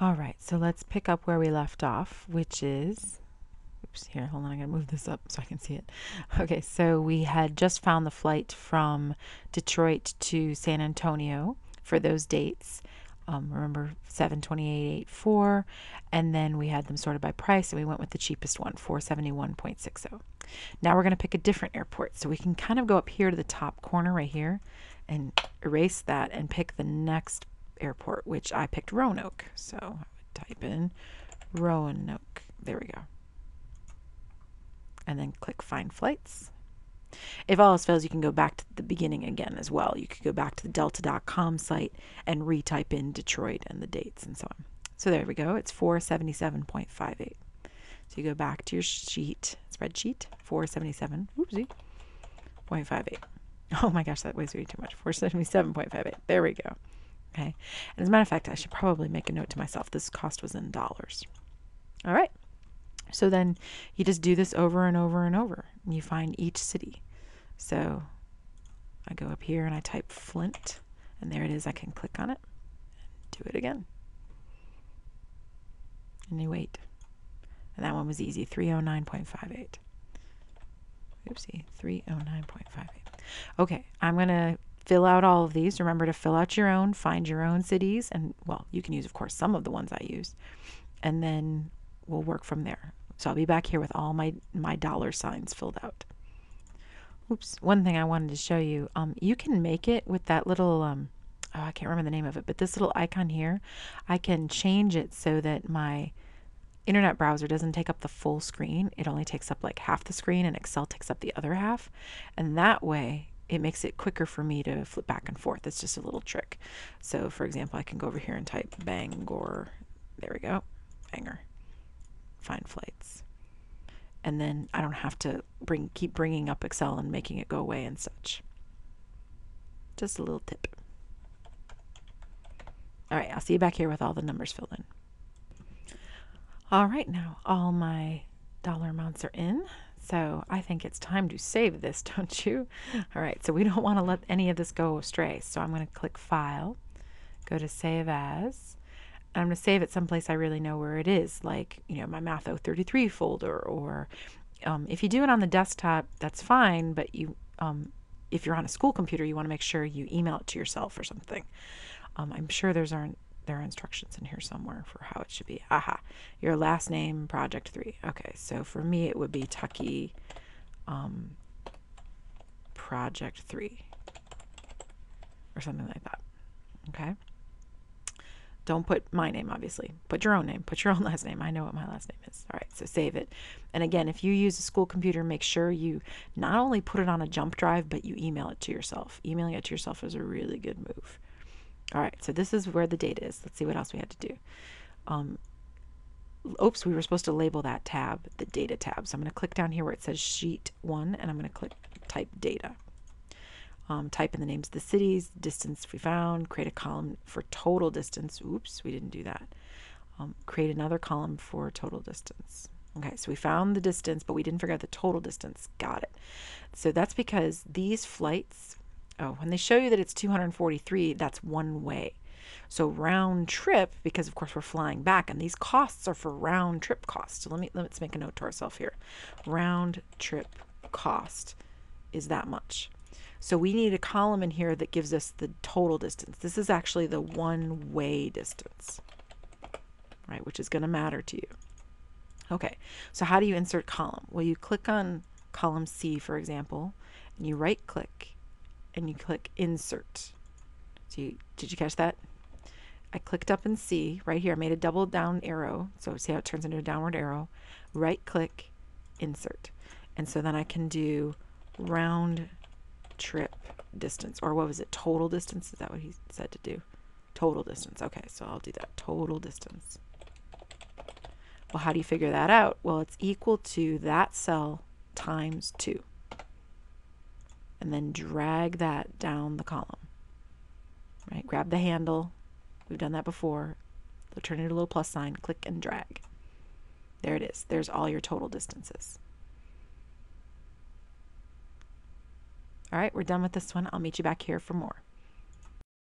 All right, so let's pick up where we left off, which is oops, here, hold on, I'm to move this up so I can see it. Okay, so we had just found the flight from Detroit to San Antonio for those dates. Um, remember 728.84 and then we had them sorted by price and we went with the cheapest one 471.60 now we're going to pick a different airport so we can kind of go up here to the top corner right here and erase that and pick the next airport which I picked Roanoke so I would type in Roanoke there we go and then click Find Flights. If all else fails, you can go back to the beginning again as well. You could go back to the delta.com site and retype in Detroit and the dates and so on. So there we go. It's 477.58. So you go back to your sheet, spreadsheet, 477, oopsie, 0.58. Oh my gosh, that weighs way too much. 477.58. There we go. Okay. And as a matter of fact, I should probably make a note to myself. This cost was in dollars. All right. So then you just do this over and over and over. And you find each city. So I go up here and I type Flint, and there it is. I can click on it and do it again. And you wait. And that one was easy 309.58. Oopsie, 309.58. Okay, I'm going to fill out all of these. Remember to fill out your own, find your own cities, and well, you can use, of course, some of the ones I use, and then we'll work from there. So I'll be back here with all my, my dollar signs filled out. Oops, one thing I wanted to show you, um, you can make it with that little, um, oh, I can't remember the name of it, but this little icon here, I can change it so that my internet browser doesn't take up the full screen. It only takes up like half the screen and Excel takes up the other half. And that way it makes it quicker for me to flip back and forth. It's just a little trick. So for example, I can go over here and type Bangor. There we go. Bangor find flights. And then I don't have to bring keep bringing up Excel and making it go away and such. Just a little tip. All right, I'll see you back here with all the numbers filled in. All right, now all my dollar amounts are in. So I think it's time to save this, don't you? All right, so we don't want to let any of this go astray. So I'm going to click File, go to Save As, And I'm going to save it someplace I really know where it is, like, you know, my Math 033 folder, or um, if you do it on the desktop, that's fine, but you, um, if you're on a school computer, you want to make sure you email it to yourself or something. Um, I'm sure there's are, there are instructions in here somewhere for how it should be. Aha, your last name, project three. Okay, so for me, it would be Tuckey um, project three or something like that. Okay. Don't put my name, obviously. Put your own name. Put your own last name. I know what my last name is. All right, so save it. And again, if you use a school computer, make sure you not only put it on a jump drive, but you email it to yourself. Emailing it to yourself is a really good move. All right, so this is where the data is. Let's see what else we had to do. Um, oops, we were supposed to label that tab, the data tab. So I'm going to click down here where it says sheet one, and I'm going to click type data um, type in the names of the cities, distance we found, create a column for total distance. Oops, we didn't do that. Um, create another column for total distance. Okay, so we found the distance, but we didn't figure out the total distance. Got it. So that's because these flights, oh, when they show you that it's 243, that's one way. So round trip, because of course we're flying back, and these costs are for round trip costs. So let me let's make a note to ourselves here. Round trip cost is that much. So we need a column in here that gives us the total distance. This is actually the one-way distance, right, which is going to matter to you. Okay, so how do you insert column? Well, you click on column C, for example, and you right-click, and you click Insert. So you, did you catch that? I clicked up and C right here. I made a double down arrow. So see how it turns into a downward arrow. Right click, insert. And so then I can do round trip distance, or what was it, total distance? Is that what he said to do? Total distance. Okay, so I'll do that. Total distance. Well, how do you figure that out? Well, it's equal to that cell times 2. And then drag that down the column. Right? Grab the handle. We've done that before. So turn it a little plus sign, click and drag. There it is. There's all your total distances. All right, we're done with this one. I'll meet you back here for more.